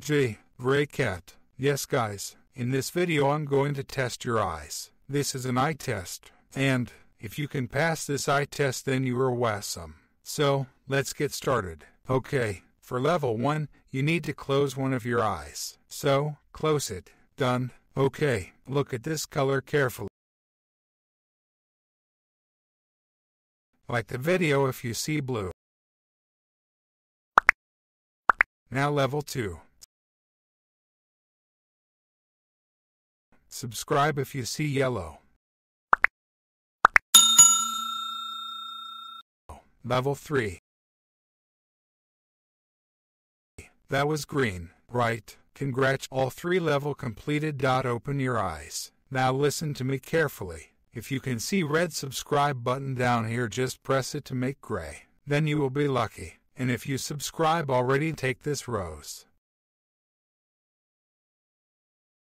J. Gray Cat. Yes guys, in this video I'm going to test your eyes. This is an eye test, and if you can pass this eye test then you are awesome. So, let's get started. Okay, for level 1, you need to close one of your eyes. So, close it. Done. Okay, look at this color carefully. Like the video if you see blue. Now level 2. Subscribe if you see yellow. Level 3. That was green, right? Congrats, all three level completed. Dot open your eyes. Now listen to me carefully. If you can see red subscribe button down here just press it to make gray. Then you will be lucky. And if you subscribe already take this rose.